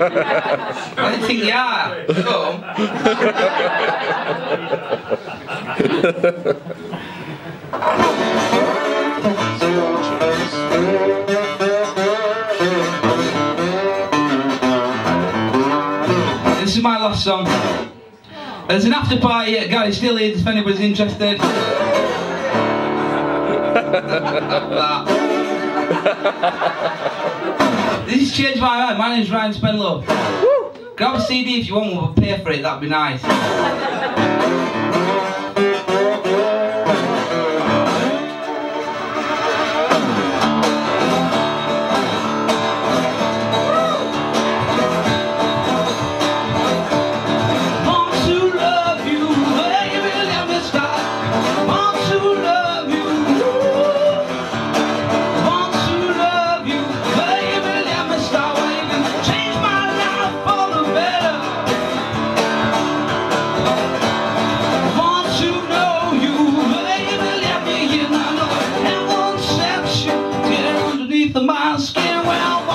I think, yeah, so. This is my last song. There's an after party at Gary Stillyard's if anybody's interested. that is Change My uh, Mind. My name's Ryan Spendlove. Woo! Grab a CD if you want We'll pay for it, that'd be nice. asking, well,